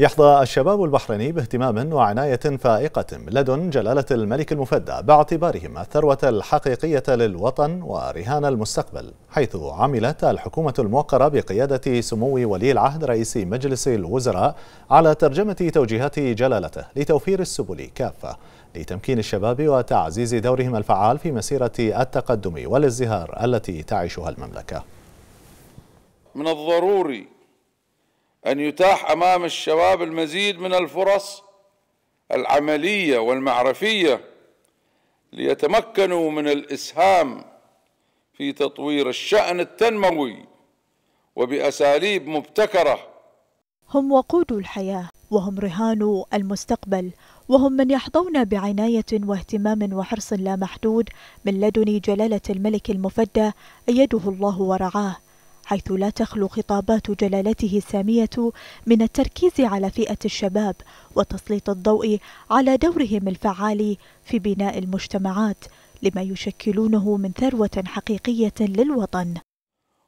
يحظى الشباب البحريني باهتمام وعناية فائقة. لدن جلالة الملك المفدى باعتبارهم الثروة الحقيقية للوطن ورهان المستقبل حيث عملت الحكومة الموقرة بقيادة سمو ولي العهد رئيس مجلس الوزراء على ترجمة توجيهات جلالته لتوفير السبل كافة لتمكين الشباب وتعزيز دورهم الفعال في مسيرة التقدم والازدهار التي تعيشها المملكة. من الضروري أن يتاح أمام الشباب المزيد من الفرص العملية والمعرفية ليتمكنوا من الإسهام في تطوير الشأن التنموي وبأساليب مبتكرة. هم وقود الحياة وهم رهان المستقبل وهم من يحظون بعناية واهتمام وحرص لا محدود من لدن جلالة الملك المفدى أيده الله ورعاه. حيث لا تخلو خطابات جلالته السامية من التركيز على فئة الشباب وتسليط الضوء على دورهم الفعال في بناء المجتمعات لما يشكلونه من ثروة حقيقية للوطن.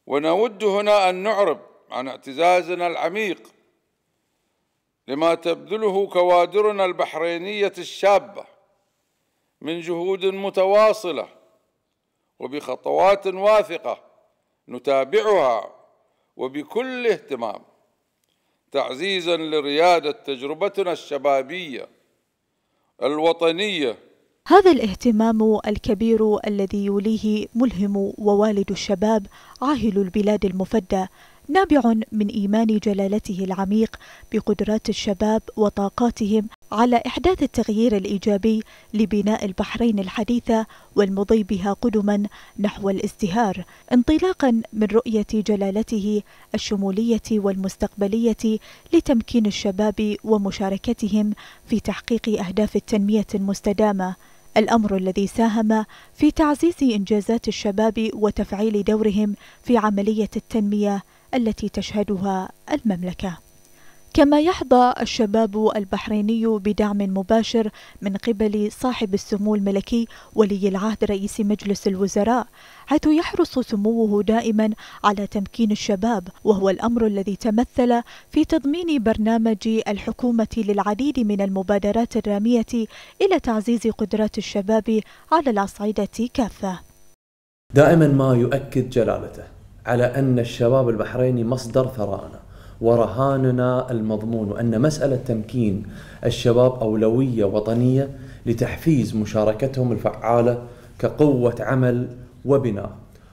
ونود هنا أن نعرب عن اعتزازنا العميق لما تبذله كوادرنا البحرينية الشابة من جهود متواصلة وبخطوات واثقة نتابعها وبكل اهتمام. تعزيزا لريادة تجربتنا الشبابية الوطنية. هذا الاهتمام الكبير الذي يوليه ملهم ووالد الشباب عاهل البلاد المفدى نابع من إيمان جلالته العميق بقدرات الشباب وطاقاتهم على إحداث التغيير الإيجابي لبناء البحرين الحديثة والمضي بها قدما نحو الازدهار انطلاقا من رؤية جلالته الشمولية والمستقبلية لتمكين الشباب ومشاركتهم في تحقيق أهداف التنمية المستدامة. الأمر الذي ساهم في تعزيز إنجازات الشباب وتفعيل دورهم في عملية التنمية التي تشهدها المملكة كما يحظى الشباب البحريني بدعم مباشر من قبل صاحب السمو الملكي ولي العهد رئيس مجلس الوزراء حيث يحرص سموه دائما على تمكين الشباب وهو الأمر الذي تمثل في تضمين برنامج الحكومة للعديد من المبادرات الرامية إلى تعزيز قدرات الشباب على الاصعده كافة. دائما ما يؤكد جلالته على أن الشباب البحريني مصدر ثرائنا ورهاننا المضمون وأن مسألة تمكين الشباب أولوية وطنية لتحفيز مشاركتهم الفعالة كقوة عمل وبناء.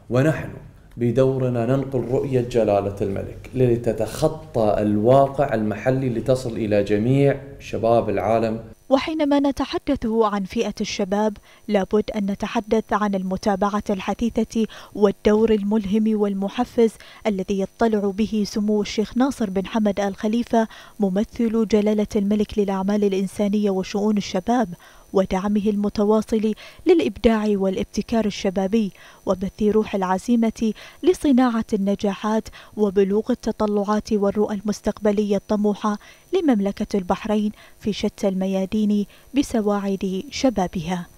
ونحن بدورنا ننقل رؤية جلالة الملك لتتخطى الواقع المحلي لتصل إلى جميع شباب العالم. وحينما نتحدث عن فئة الشباب لابد أن نتحدث عن المتابعة الحثيثة والدور الملهم والمحفز الذي يطلع به سمو الشيخ ناصر بن حمد آل خليفة ممثل جلالة الملك للأعمال الإنسانية وشؤون الشباب. ودعمه المتواصل للإبداع والابتكار الشبابي وبث روح العزيمة لصناعة النجاحات وبلوغ التطلعات والرؤى المستقبلية الطموحة لمملكة البحرين في شتى الميادين بسواعد شبابها.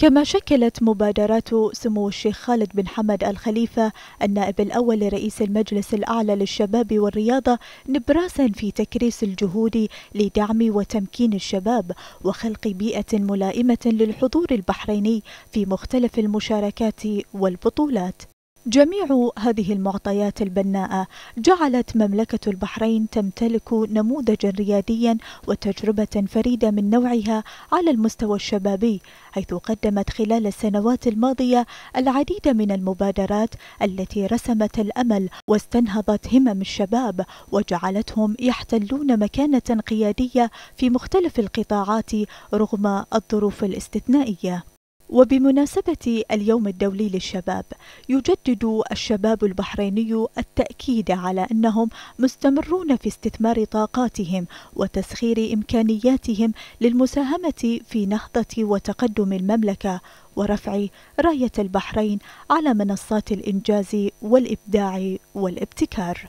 كما شكلت مبادرات سمو الشيخ خالد بن حمد الخليفة النائب الأول لرئيس المجلس الأعلى للشباب والرياضة نبراسا في تكريس الجهود لدعم وتمكين الشباب وخلق بيئة ملائمة للحضور البحريني في مختلف المشاركات والبطولات. جميع هذه المعطيات البناءة جعلت مملكة البحرين تمتلك نموذجا رياديا وتجربة فريدة من نوعها على المستوى الشبابي حيث قدمت خلال السنوات الماضية العديد من المبادرات التي رسمت الأمل واستنهضت همم الشباب وجعلتهم يحتلون مكانة قيادية في مختلف القطاعات رغم الظروف الاستثنائية. وبمناسبة اليوم الدولي للشباب يجدد الشباب البحريني التأكيد على أنهم مستمرون في استثمار طاقاتهم وتسخير إمكانياتهم للمساهمة في نهضة وتقدم المملكة ورفع راية البحرين على منصات الإنجاز والإبداع والابتكار.